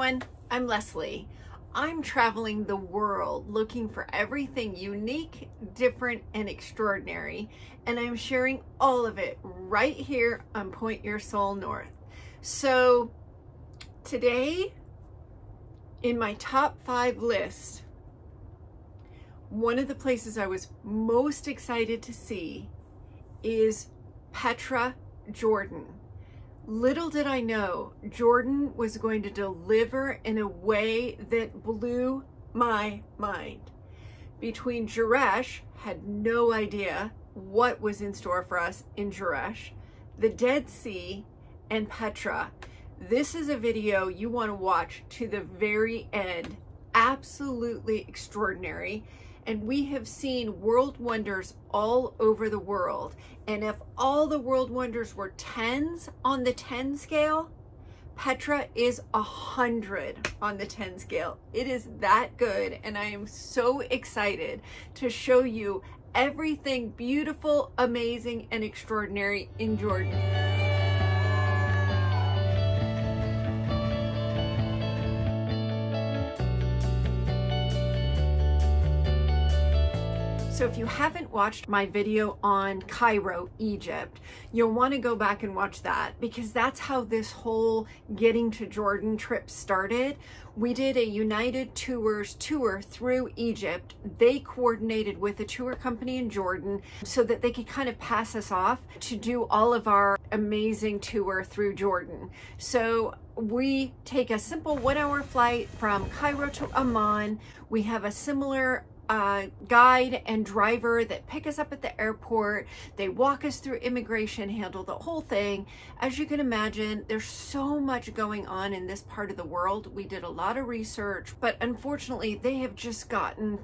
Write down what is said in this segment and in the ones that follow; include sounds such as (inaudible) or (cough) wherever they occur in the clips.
everyone, I'm Leslie. I'm traveling the world looking for everything unique, different, and extraordinary, and I'm sharing all of it right here on Point Your Soul North. So today, in my top five list, one of the places I was most excited to see is Petra, Jordan. Little did I know Jordan was going to deliver in a way that blew my mind. Between Jerash, had no idea what was in store for us in Jerash, the Dead Sea, and Petra. This is a video you want to watch to the very end. Absolutely extraordinary and we have seen world wonders all over the world. And if all the world wonders were tens on the 10 scale, Petra is a hundred on the 10 scale. It is that good. And I am so excited to show you everything beautiful, amazing, and extraordinary in Jordan. So if you haven't watched my video on Cairo, Egypt, you'll want to go back and watch that because that's how this whole getting to Jordan trip started. We did a United Tours tour through Egypt. They coordinated with a tour company in Jordan so that they could kind of pass us off to do all of our amazing tour through Jordan. So we take a simple one hour flight from Cairo to Amman. We have a similar uh, guide and driver that pick us up at the airport. They walk us through immigration, handle the whole thing. As you can imagine, there's so much going on in this part of the world. We did a lot of research, but unfortunately, they have just gotten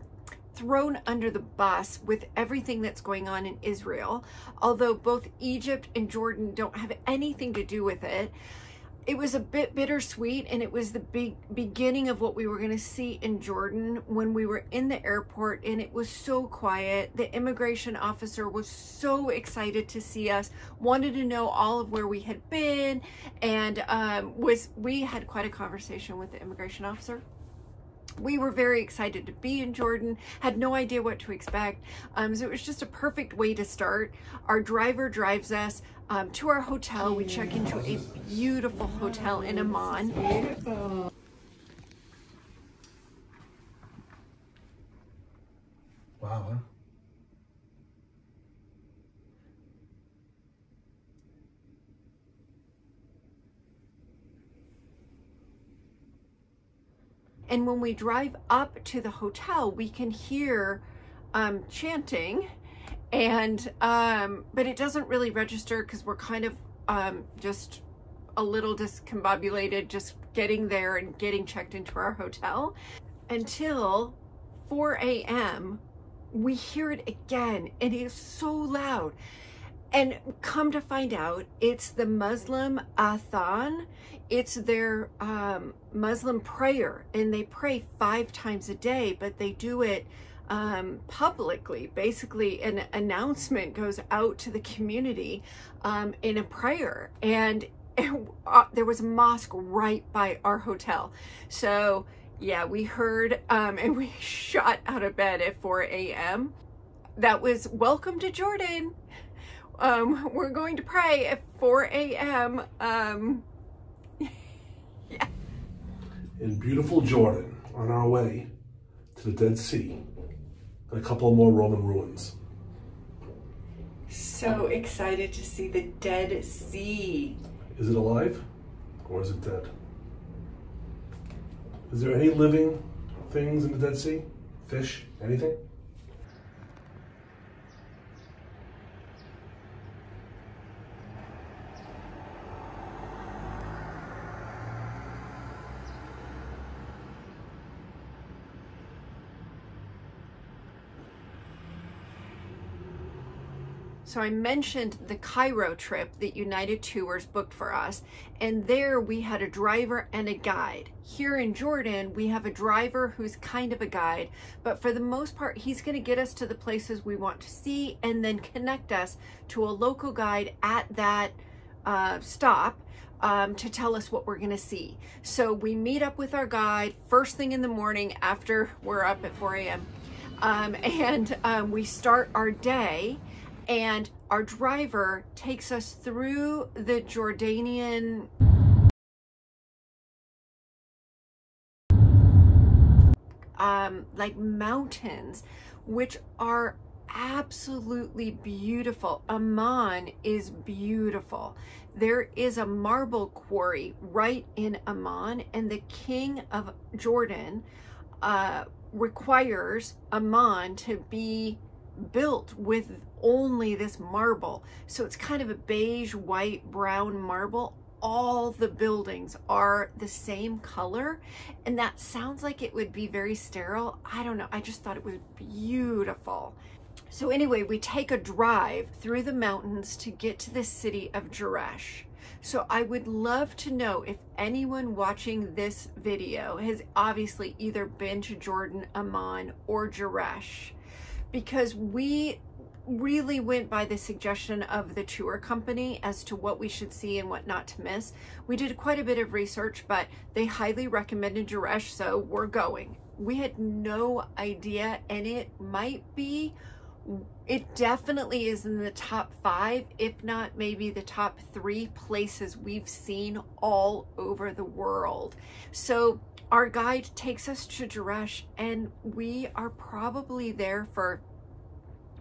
thrown under the bus with everything that's going on in Israel. Although both Egypt and Jordan don't have anything to do with it it was a bit bittersweet and it was the big beginning of what we were going to see in Jordan when we were in the airport and it was so quiet. The immigration officer was so excited to see us, wanted to know all of where we had been and um, was we had quite a conversation with the immigration officer we were very excited to be in Jordan, had no idea what to expect. Um, so it was just a perfect way to start. Our driver drives us um, to our hotel. We check into a beautiful hotel in Amman. Beautiful. Wow. And when we drive up to the hotel, we can hear um, chanting and, um, but it doesn't really register because we're kind of um, just a little discombobulated just getting there and getting checked into our hotel until 4 a.m. We hear it again and it is so loud. And come to find out, it's the Muslim Adhan. It's their um, Muslim prayer, and they pray five times a day, but they do it um, publicly. Basically, an announcement goes out to the community um, in a prayer, and (laughs) uh, there was a mosque right by our hotel. So, yeah, we heard um, and we (laughs) shot out of bed at 4 a.m. That was welcome to Jordan. Um, we're going to pray at 4 a.m. Um, (laughs) yeah. In beautiful Jordan, on our way to the Dead Sea, and a couple more Roman ruins. So excited to see the Dead Sea. Is it alive or is it dead? Is there any living things in the Dead Sea? Fish? Anything? So I mentioned the Cairo trip that United Tours booked for us, and there we had a driver and a guide. Here in Jordan, we have a driver who's kind of a guide, but for the most part, he's going to get us to the places we want to see and then connect us to a local guide at that uh, stop um, to tell us what we're going to see. So we meet up with our guide first thing in the morning after we're up at 4 a.m. Um, (laughs) and um, we start our day and our driver takes us through the Jordanian um, like mountains, which are absolutely beautiful. Amman is beautiful. There is a marble quarry right in Amman, and the king of Jordan uh, requires Amman to be built with only this marble. So it's kind of a beige, white, brown marble all the buildings are the same color and that sounds like it would be very sterile. I don't know. I just thought it was beautiful. So anyway, we take a drive through the mountains to get to the city of Jerash. So I would love to know if anyone watching this video has obviously either been to Jordan, Amman, or Jerash because we really went by the suggestion of the tour company as to what we should see and what not to miss. We did quite a bit of research, but they highly recommended Jerash, so we're going. We had no idea, and it might be, it definitely is in the top five, if not maybe the top three places we've seen all over the world. So our guide takes us to Jerash, and we are probably there for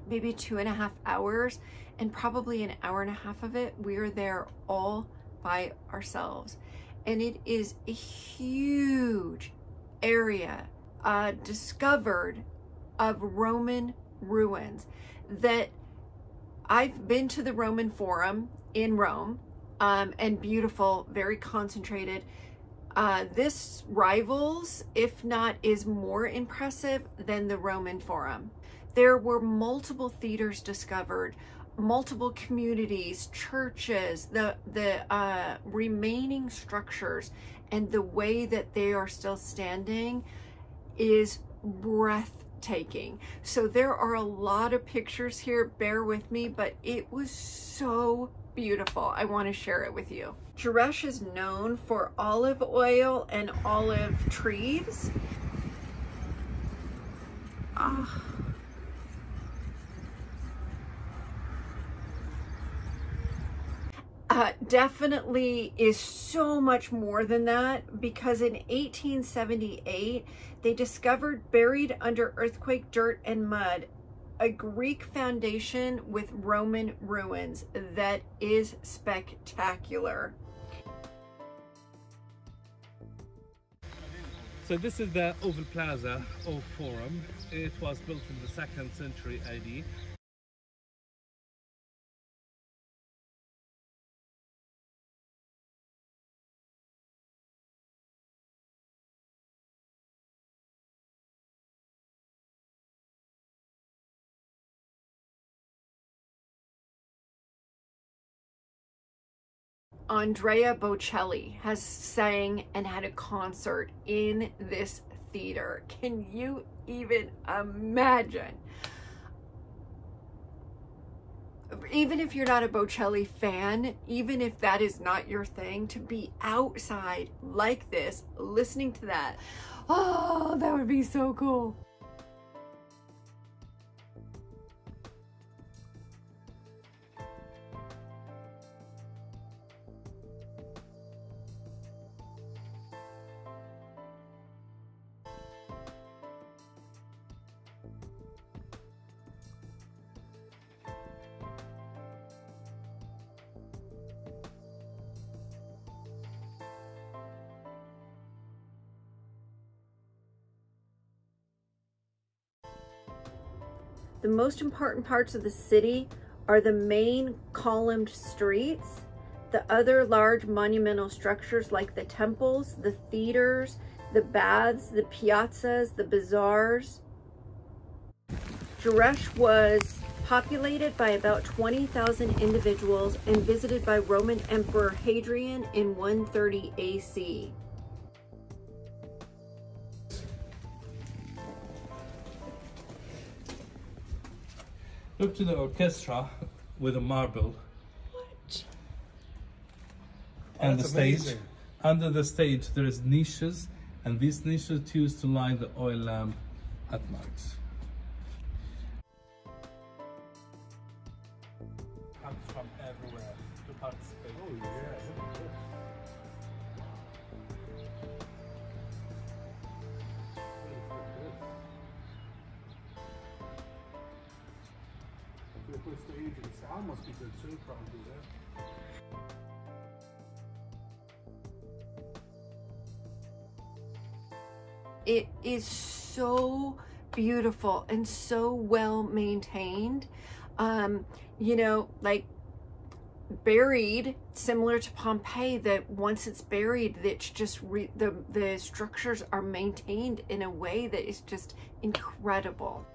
maybe two and a half hours and probably an hour and a half of it we're there all by ourselves and it is a huge area uh, discovered of Roman ruins that I've been to the Roman Forum in Rome um, and beautiful, very concentrated. Uh, this rivals, if not is more impressive than the Roman Forum. There were multiple theaters discovered, multiple communities, churches, the, the uh, remaining structures, and the way that they are still standing is breathtaking. So there are a lot of pictures here, bear with me, but it was so beautiful. I want to share it with you. Jerash is known for olive oil and olive trees. Ah. Uh, definitely is so much more than that because in 1878 they discovered buried under earthquake dirt and mud a Greek foundation with Roman ruins that is spectacular. So this is the Oval Plaza of Forum. It was built in the second century AD Andrea Bocelli has sang and had a concert in this theater. Can you even imagine? Even if you're not a Bocelli fan, even if that is not your thing, to be outside like this, listening to that, oh, that would be so cool. Most important parts of the city are the main columned streets, the other large monumental structures like the temples, the theaters, the baths, the piazzas, the bazaars. Jerash was populated by about 20,000 individuals and visited by Roman Emperor Hadrian in 130 AC. Look to the orchestra with a marble. What? and the that's stage. amazing. Under the stage, there is niches, and these niches used to light the oil lamp at night. Must be good too, probably. Yeah. It is so beautiful and so well maintained. Um, you know, like buried similar to Pompeii that once it's buried it's just the the structures are maintained in a way that is just incredible.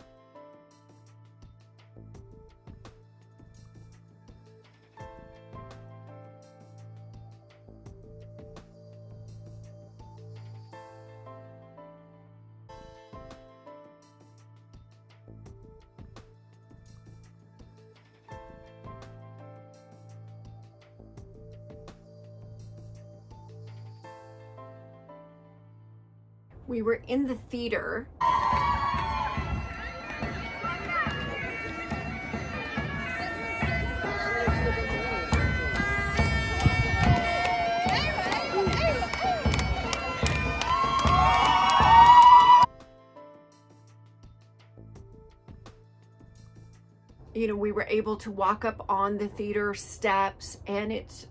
We were in the theater you know, we were able to walk up on the theater steps and it's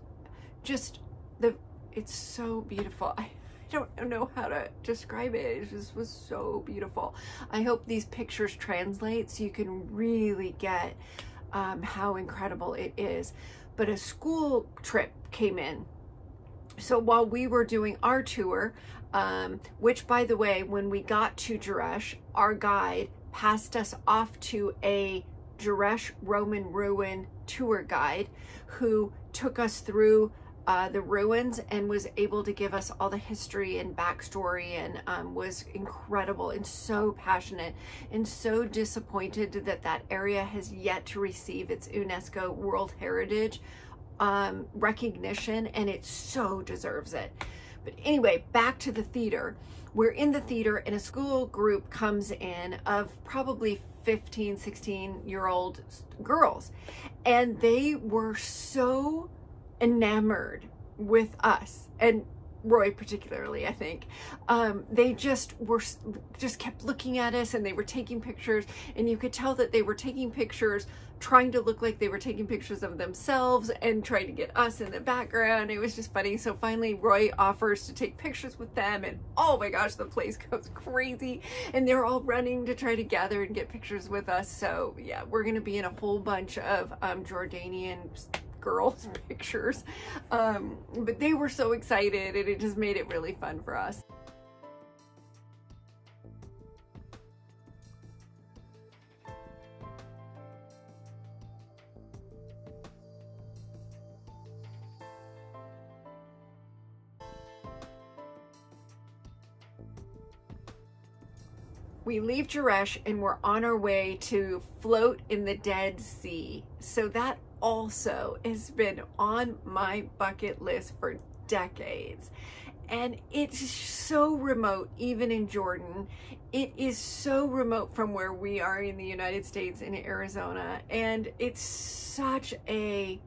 just the it's so beautiful. (laughs) don't know how to describe it. It just was so beautiful. I hope these pictures translate so you can really get um, how incredible it is. But a school trip came in. So while we were doing our tour, um, which by the way, when we got to Jerash, our guide passed us off to a Jerash Roman ruin tour guide who took us through uh, the ruins and was able to give us all the history and backstory and um, was incredible and so passionate and so disappointed that that area has yet to receive its UNESCO World Heritage um, recognition and it so deserves it. But anyway, back to the theater. We're in the theater and a school group comes in of probably 15, 16 year old girls. And they were so enamored with us and Roy particularly, I think. Um, they just were just kept looking at us and they were taking pictures and you could tell that they were taking pictures trying to look like they were taking pictures of themselves and trying to get us in the background. It was just funny. So finally Roy offers to take pictures with them and oh my gosh, the place (laughs) goes crazy and they're all running to try to gather and get pictures with us. So yeah, we're going to be in a whole bunch of um, Jordanian girls (laughs) pictures um, but they were so excited and it just made it really fun for us we leave Jerash and we're on our way to float in the Dead Sea. So that also has been on my bucket list for decades. And it's so remote, even in Jordan. It is so remote from where we are in the United States in Arizona. And it's such a,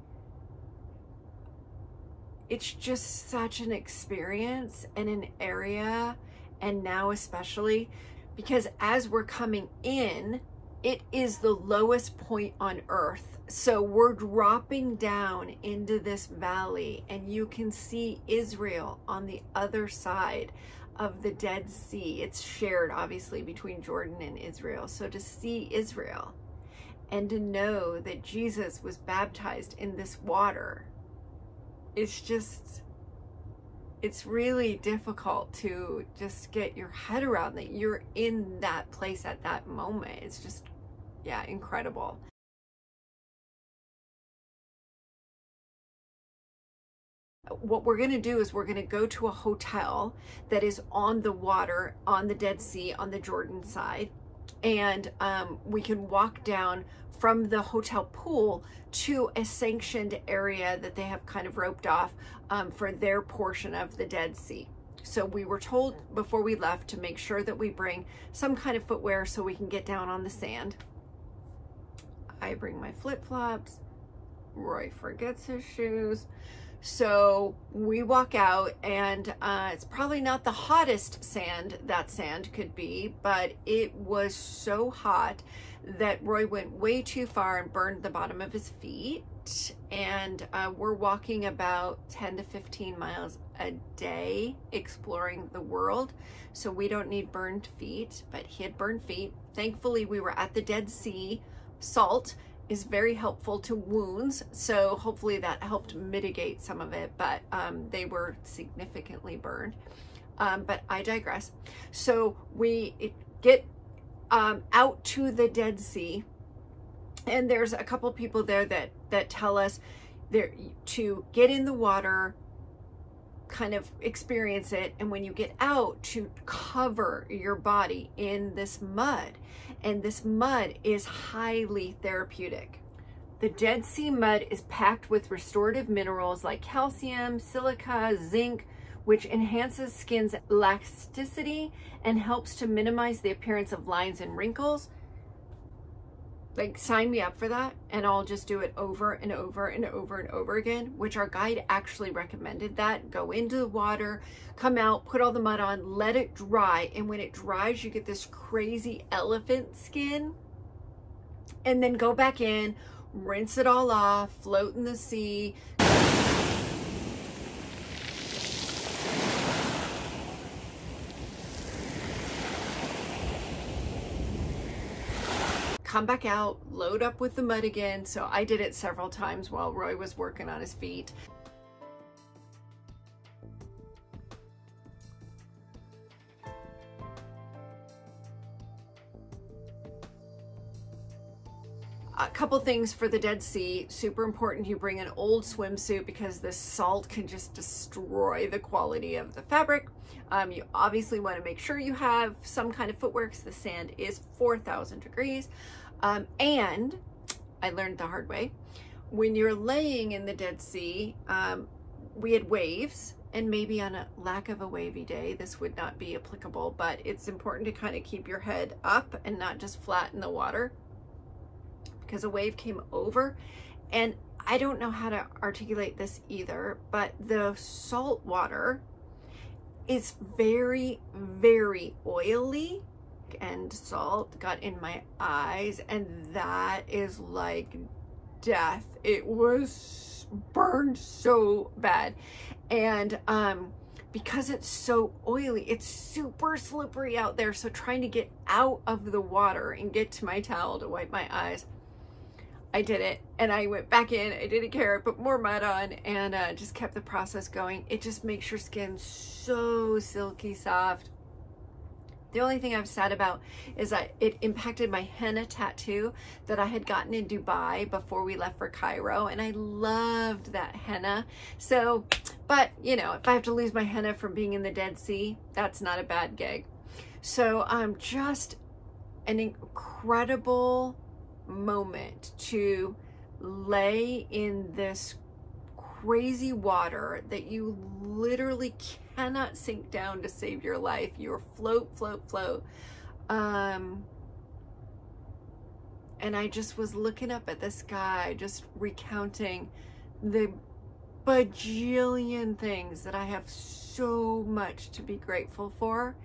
it's just such an experience and an area. And now especially because as we're coming in, it is the lowest point on earth. So we're dropping down into this valley and you can see Israel on the other side of the Dead Sea. It's shared obviously between Jordan and Israel. So to see Israel and to know that Jesus was baptized in this water, it's just, it's really difficult to just get your head around that you're in that place at that moment. It's just, yeah, incredible. What we're going to do is we're going to go to a hotel that is on the water on the Dead Sea on the Jordan side and um, we can walk down from the hotel pool to a sanctioned area that they have kind of roped off um, for their portion of the Dead Sea. So we were told before we left to make sure that we bring some kind of footwear so we can get down on the sand. I bring my flip-flops. Roy forgets his shoes. So we walk out and uh, it's probably not the hottest sand that sand could be, but it was so hot that Roy went way too far and burned the bottom of his feet. And uh, we're walking about 10 to 15 miles a day exploring the world. So we don't need burned feet, but he had burned feet. Thankfully, we were at the Dead Sea. Salt is very helpful to wounds. So hopefully that helped mitigate some of it, but um, they were significantly burned. Um, but I digress. So we get um, out to the Dead Sea and there's a couple people there that, that tell us there to get in the water, kind of experience it. And when you get out to cover your body in this mud and this mud is highly therapeutic. The Dead Sea mud is packed with restorative minerals like calcium, silica, zinc, which enhances skin's elasticity and helps to minimize the appearance of lines and wrinkles. Like sign me up for that and I'll just do it over and over and over and over again, which our guide actually recommended that. Go into the water, come out, put all the mud on, let it dry. And when it dries, you get this crazy elephant skin. And then go back in, rinse it all off, float in the sea, come back out, load up with the mud again. So I did it several times while Roy was working on his feet. a couple things for the Dead Sea. Super important you bring an old swimsuit because the salt can just destroy the quality of the fabric. Um, you obviously want to make sure you have some kind of footwear because the sand is 4,000 degrees. Um, and I learned the hard way, when you're laying in the Dead Sea, um, we had waves and maybe on a lack of a wavy day, this would not be applicable, but it's important to kind of keep your head up and not just flat in the water because a wave came over and I don't know how to articulate this either, but the salt water is very, very oily and salt got in my eyes and that is like death. It was burned so bad. And um, because it's so oily, it's super slippery out there. So trying to get out of the water and get to my towel to wipe my eyes, I did it and I went back in, I didn't care, put more mud on and uh, just kept the process going. It just makes your skin so silky soft. The only thing I'm sad about is that it impacted my henna tattoo that I had gotten in Dubai before we left for Cairo. And I loved that henna. So, but you know, if I have to lose my henna from being in the Dead Sea, that's not a bad gig. So um, just an incredible moment to lay in this crazy water that you literally cannot sink down to save your life. You're float, float, float. Um, and I just was looking up at the sky, just recounting the bajillion things that I have so much to be grateful for.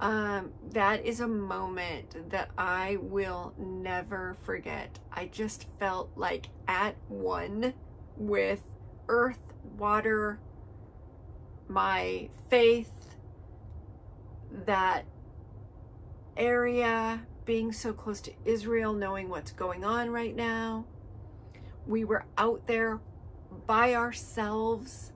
Um, that is a moment that I will never forget. I just felt like at one with earth, water, my faith, that area, being so close to Israel, knowing what's going on right now. We were out there by ourselves.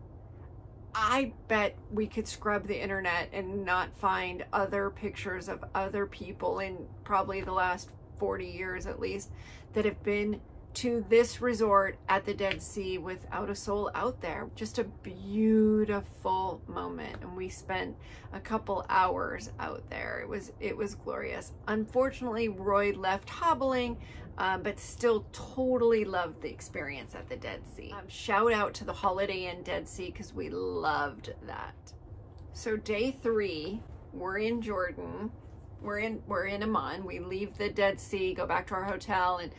I bet we could scrub the internet and not find other pictures of other people in probably the last 40 years at least that have been to this resort at the Dead Sea without a soul out there. Just a beautiful moment. And we spent a couple hours out there. It was, it was glorious. Unfortunately, Roy left hobbling, um, but still totally loved the experience at the Dead Sea. Um, shout out to the Holiday Inn Dead Sea because we loved that. So day three, we're in Jordan. We're in, we're in Amman. We leave the Dead Sea, go back to our hotel and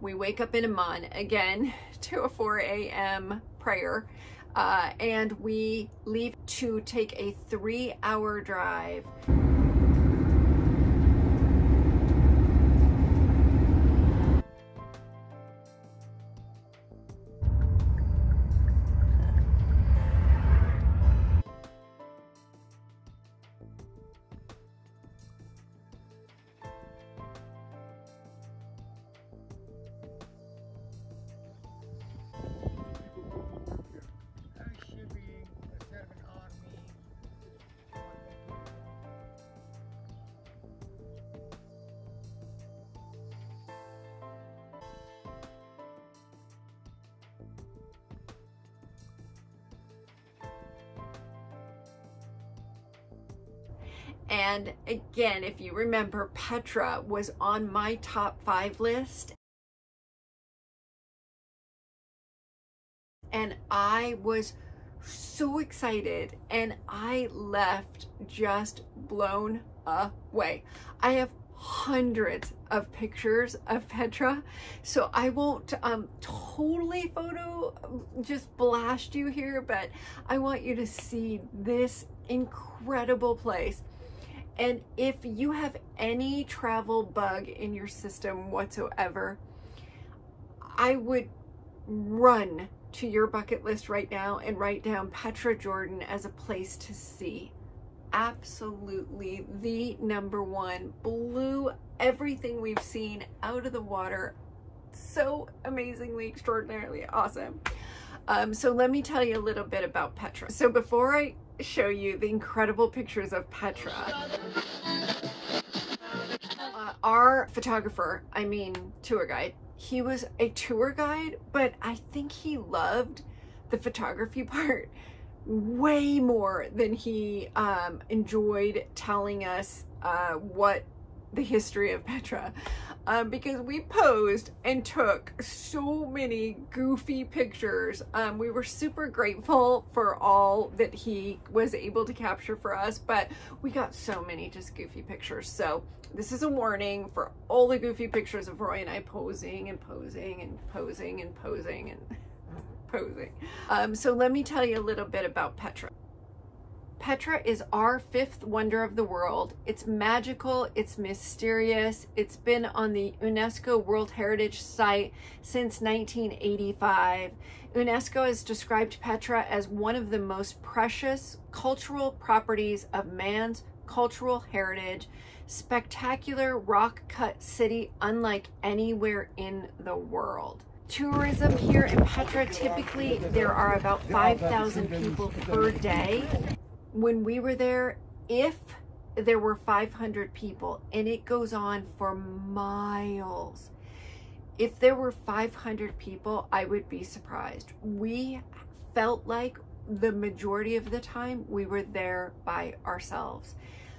we wake up in Amman again (laughs) to a 4 a.m. prayer. Uh, and we leave to take a three hour drive And again, if you remember, Petra was on my top five list. And I was so excited and I left just blown away. I have hundreds of pictures of Petra. So I won't um, totally photo just blast you here, but I want you to see this incredible place. And if you have any travel bug in your system whatsoever, I would run to your bucket list right now and write down Petra Jordan as a place to see. Absolutely the number one. Blew everything we've seen out of the water. So amazingly, extraordinarily awesome. Um, so let me tell you a little bit about Petra. So before I show you the incredible pictures of Petra. Uh, our photographer, I mean tour guide, he was a tour guide, but I think he loved the photography (laughs) part way more than he um, enjoyed telling us uh, what the history of Petra um, because we posed and took so many goofy pictures. Um, we were super grateful for all that he was able to capture for us, but we got so many just goofy pictures. So this is a warning for all the goofy pictures of Roy and I posing and posing and posing and posing and (laughs) posing. Um, so let me tell you a little bit about Petra. Petra is our fifth wonder of the world. It's magical, it's mysterious, it's been on the UNESCO World Heritage Site since 1985. UNESCO has described Petra as one of the most precious cultural properties of man's cultural heritage, spectacular rock-cut city unlike anywhere in the world tourism here in Petra, typically there are about 5,000 people per day when we were there, if there were 500 people, and it goes on for miles. If there were 500 people, I would be surprised. We felt like the majority of the time we were there by ourselves.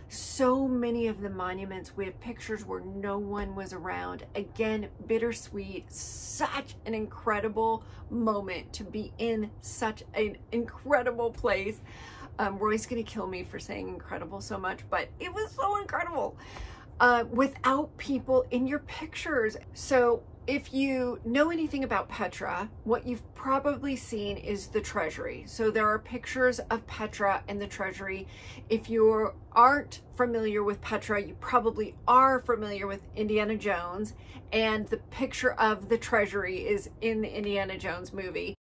So many of the monuments, we have pictures where no one was around. Again, bittersweet, such an incredible moment to be in such an incredible place. Um, Roy's gonna kill me for saying incredible so much, but it was so incredible uh, without people in your pictures. So if you know anything about Petra, what you've probably seen is the treasury. So there are pictures of Petra and the treasury. If you aren't familiar with Petra, you probably are familiar with Indiana Jones and the picture of the treasury is in the Indiana Jones movie.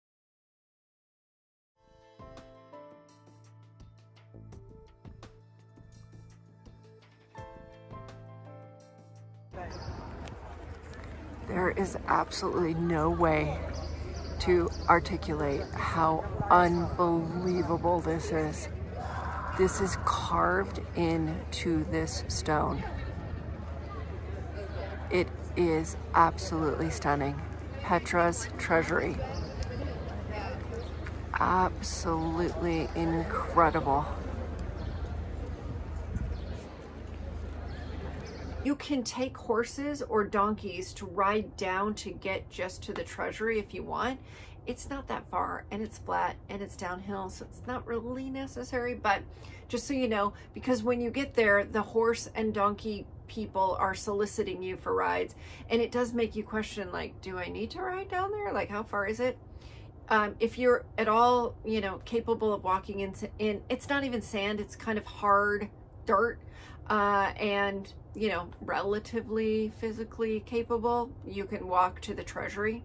There is absolutely no way to articulate how unbelievable this is. This is carved into this stone. It is absolutely stunning. Petra's treasury. Absolutely incredible. You can take horses or donkeys to ride down to get just to the treasury if you want. It's not that far and it's flat and it's downhill, so it's not really necessary, but just so you know, because when you get there, the horse and donkey people are soliciting you for rides and it does make you question like, do I need to ride down there? Like how far is it? Um, if you're at all, you know, capable of walking in, in, it's not even sand, it's kind of hard dirt uh, and you know, relatively physically capable, you can walk to the treasury.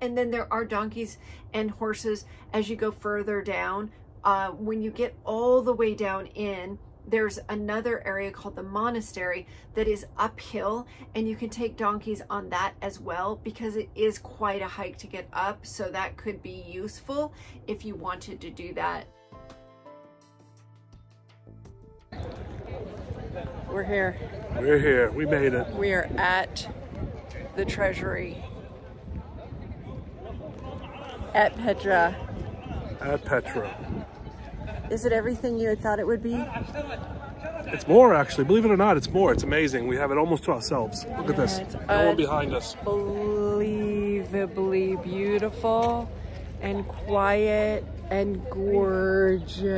And then there are donkeys and horses as you go further down. Uh, when you get all the way down in, there's another area called the monastery that is uphill and you can take donkeys on that as well because it is quite a hike to get up so that could be useful if you wanted to do that We're here. We're here. We made it. We are at the treasury at Petra. At Petra. Is it everything you had thought it would be? It's more actually. Believe it or not, it's more. It's amazing. We have it almost to ourselves. Look at this. No one behind us. Unbelievably beautiful and quiet and gorgeous.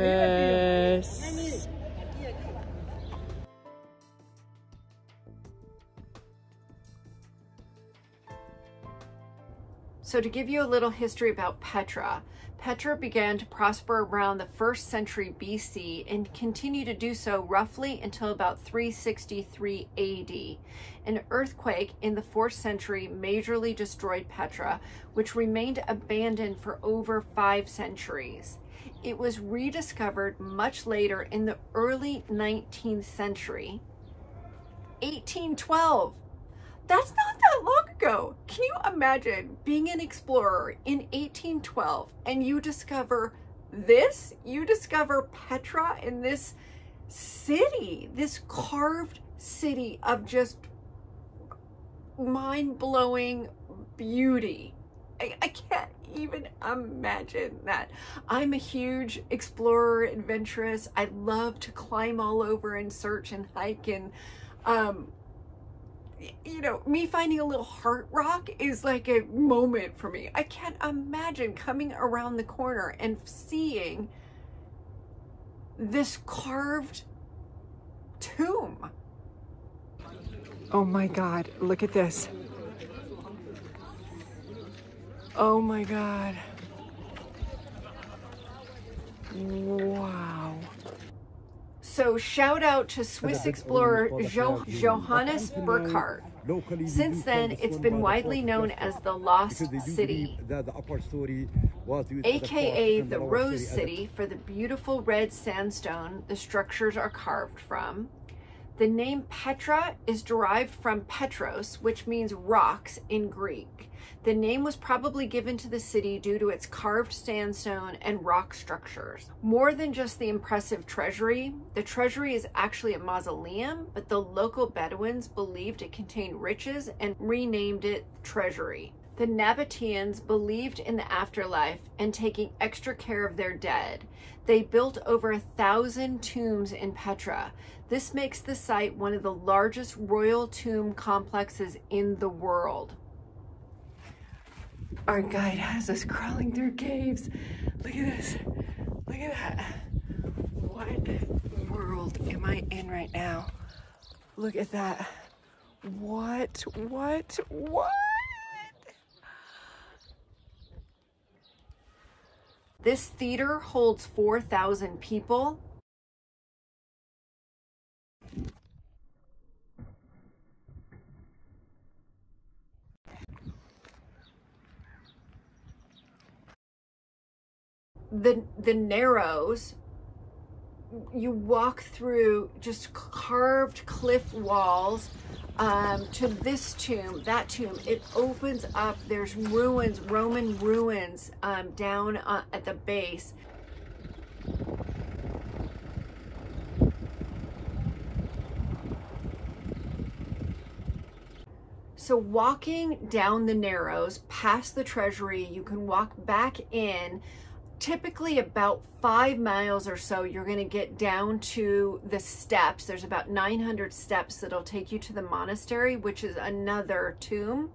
So to give you a little history about Petra, Petra began to prosper around the first century BC and continued to do so roughly until about 363 AD. An earthquake in the 4th century majorly destroyed Petra, which remained abandoned for over five centuries. It was rediscovered much later in the early 19th century. 1812 that's not that long ago. Can you imagine being an explorer in 1812 and you discover this? You discover Petra in this city, this carved city of just mind-blowing beauty. I, I, can't even imagine that. I'm a huge explorer, adventurous. I love to climb all over and search and hike and um, you know, me finding a little heart rock is like a moment for me. I can't imagine coming around the corner and seeing this carved tomb. Oh my God, look at this. Oh my God. Wow. So shout out to Swiss explorer jo Johannes Burckhardt. Since then, it's been widely known as the Lost City, aka the Rose City for the beautiful red sandstone the structures are carved from. The name Petra is derived from Petros, which means rocks in Greek. The name was probably given to the city due to its carved sandstone and rock structures. More than just the impressive treasury, the treasury is actually a mausoleum, but the local Bedouins believed it contained riches and renamed it Treasury. The Nabateans believed in the afterlife and taking extra care of their dead. They built over a thousand tombs in Petra. This makes the site one of the largest royal tomb complexes in the world. Our guide has us crawling through caves. Look at this. Look at that. What world am I in right now? Look at that. What? What? What? This theater holds 4,000 people the the narrows you walk through just carved cliff walls um, to this tomb, that tomb. It opens up, there's ruins, Roman ruins um, down uh, at the base. So walking down the Narrows, past the Treasury, you can walk back in typically about five miles or so, you're going to get down to the steps. There's about 900 steps that'll take you to the monastery, which is another tomb.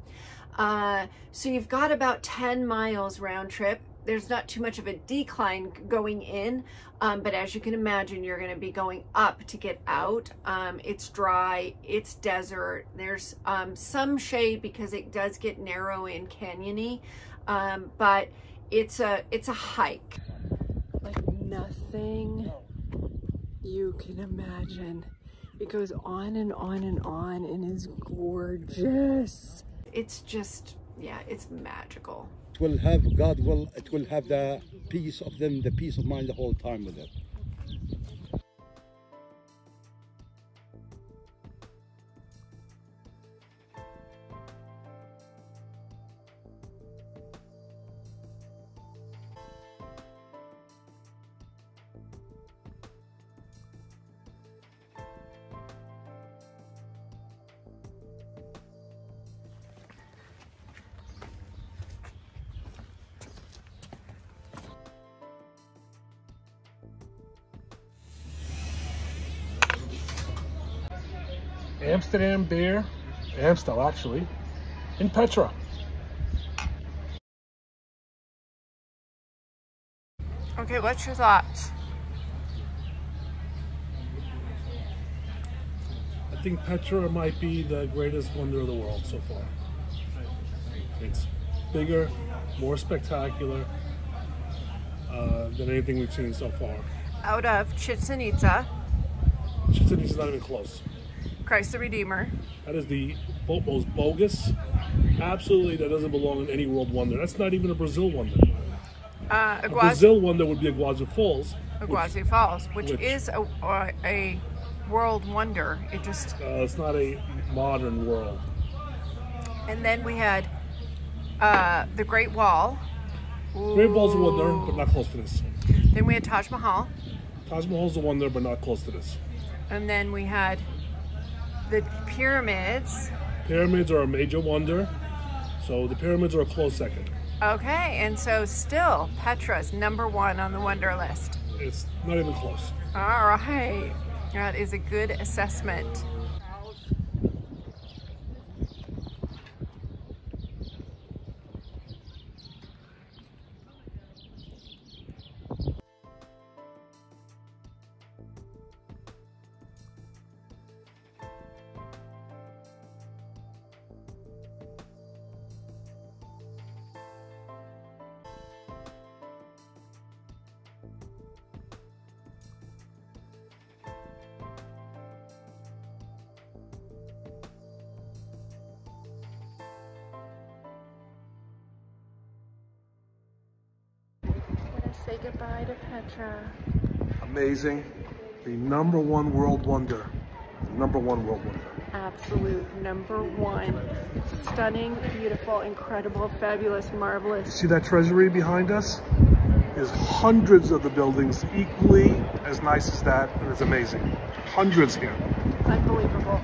Uh, so you've got about 10 miles round trip. There's not too much of a decline going in, um, but as you can imagine, you're going to be going up to get out. Um, it's dry, it's desert. There's um, some shade because it does get narrow and canyony, um, but it's a it's a hike. Like nothing you can imagine. It goes on and on and on and is gorgeous. It's just yeah it's magical. It will have god will it will have the peace of them the peace of mind the whole time with it Amstel actually, in Petra. okay what's your thoughts I think Petra might be the greatest wonder of the world so far. It's bigger, more spectacular uh, than anything we've seen so far. out of Chichen Itza Chichen Itza's not even close. Christ the Redeemer That is the most bogus. Absolutely, that doesn't belong in any world wonder. That's not even a Brazil wonder. uh, A Brazil wonder would be Iguazu Falls. which, Falls which, which- is a, a, a world wonder it just uh, it's not a modern world. And then we had uh, the Great Wall. Great Wall's a wonder, but not close to this. Then we had Taj Mahal. Taj Mahal's a wonder, but not close to this. And then we had the pyramids. Pyramids are a major wonder, so the pyramids are a close second. Okay, and so still Petra's number one on the wonder list. It's not even close. All right, that is a good assessment. Say goodbye to Petra. Amazing. The number one world wonder. Number one world wonder. Absolute number one. Stunning, beautiful, incredible, fabulous, marvelous. See that treasury behind us? There's hundreds of the buildings equally as nice as that, and it's amazing. Hundreds here. Unbelievable.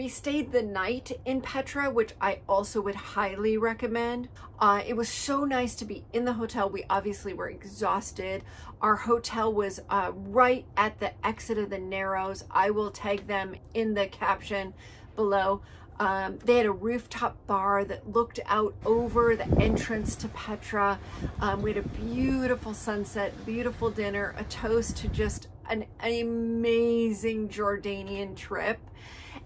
We stayed the night in Petra, which I also would highly recommend. Uh, it was so nice to be in the hotel. We obviously were exhausted. Our hotel was uh, right at the exit of the Narrows. I will tag them in the caption below. Um, they had a rooftop bar that looked out over the entrance to Petra. Um, we had a beautiful sunset, beautiful dinner, a toast to just an amazing Jordanian trip.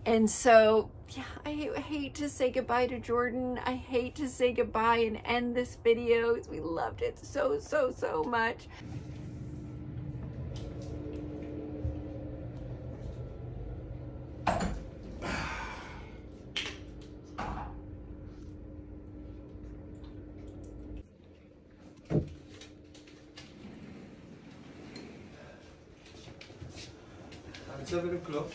And so, yeah, I hate to say goodbye to Jordan. I hate to say goodbye and end this video. We loved it so, so, so much. At 7 o'clock,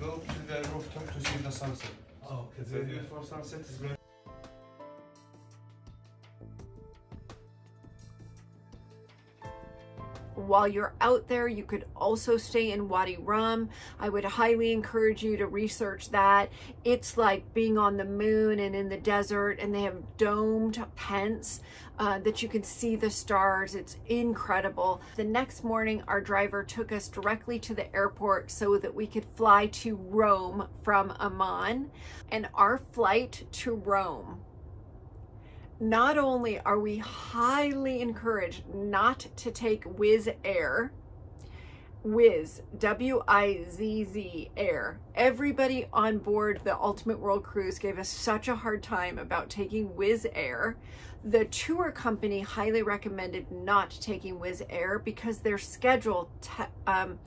go to the rooftop to see the sunset. Oh, The view for sunset is very while you're out there, you could also stay in Wadi Rum. I would highly encourage you to research that. It's like being on the moon and in the desert, and they have domed tents uh, that you can see the stars. It's incredible. The next morning, our driver took us directly to the airport so that we could fly to Rome from Amman. And our flight to Rome not only are we highly encouraged not to take Wizz Air, Wizz, W-I-Z-Z Air. Everybody on board the Ultimate World Cruise gave us such a hard time about taking Wizz Air. The tour company highly recommended not taking Wizz Air because their schedule um,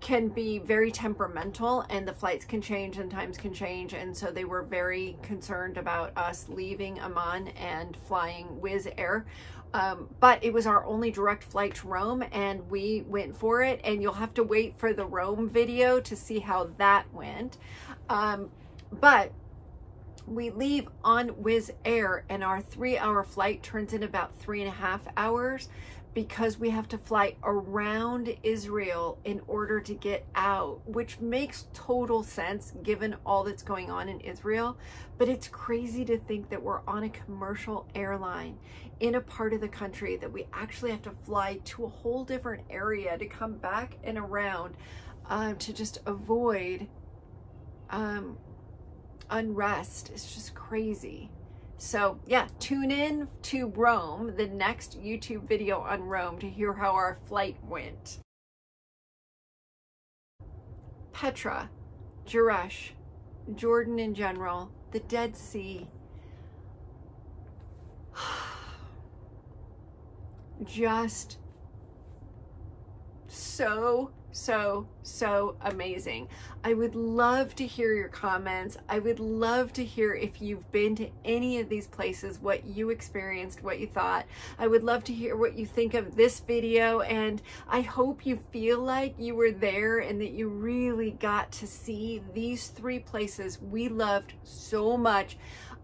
can be very temperamental and the flights can change and times can change and so they were very concerned about us leaving Amman and flying Wizz Air. Um, but it was our only direct flight to Rome and we went for it and you'll have to wait for the Rome video to see how that went. Um, but we leave on Wizz Air and our three hour flight turns in about three and a half hours because we have to fly around Israel in order to get out, which makes total sense given all that's going on in Israel. But it's crazy to think that we're on a commercial airline in a part of the country that we actually have to fly to a whole different area to come back and around um, to just avoid um, unrest. It's just crazy. So yeah, tune in to Rome, the next YouTube video on Rome to hear how our flight went. Petra, Jerash, Jordan in general, the Dead Sea. (sighs) Just so so, so amazing. I would love to hear your comments. I would love to hear if you've been to any of these places, what you experienced, what you thought. I would love to hear what you think of this video and I hope you feel like you were there and that you really got to see these three places we loved so much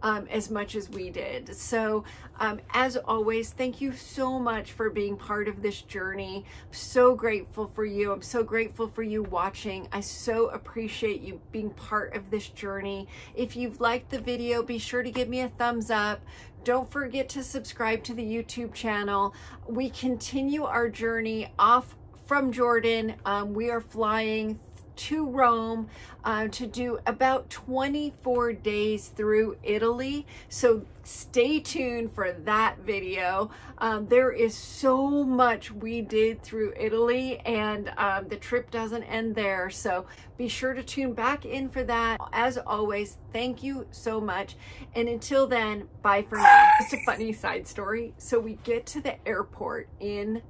um, as much as we did. So um, as always, thank you so much for being part of this journey. I'm so grateful for you. I'm so grateful for you watching. I so appreciate you being part of this journey. If you've liked the video, be sure to give me a thumbs up. Don't forget to subscribe to the YouTube channel. We continue our journey off from Jordan. Um, we are flying to Rome uh, to do about 24 days through Italy. So stay tuned for that video. Um, there is so much we did through Italy and um, the trip doesn't end there. So be sure to tune back in for that. As always, thank you so much. And until then, bye for now. Just a funny side story. So we get to the airport in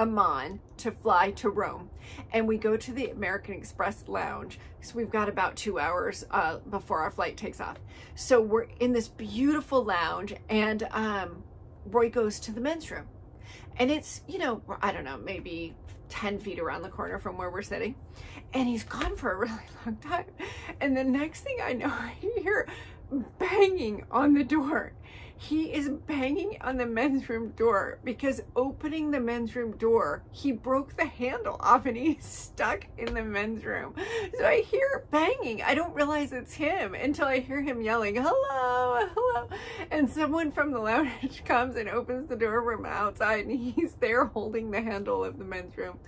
Amman to fly to Rome. And we go to the American Express lounge because we've got about two hours uh, before our flight takes off. So we're in this beautiful lounge and um, Roy goes to the men's room. And it's, you know, I don't know, maybe 10 feet around the corner from where we're sitting. And he's gone for a really (laughs) long time. And the next thing I know, I hear banging on the door he is banging on the men's room door because opening the men's room door, he broke the handle off and he's stuck in the men's room. So I hear banging. I don't realize it's him until I hear him yelling, hello, hello. And someone from the lounge (laughs) comes and opens the door from outside and he's there holding the handle of the men's room.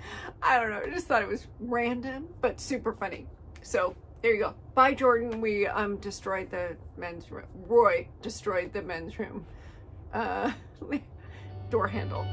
I don't know. I just thought it was random, but super funny. So there you go. By Jordan, we um destroyed the men's room. Roy destroyed the men's room uh, (laughs) door handle.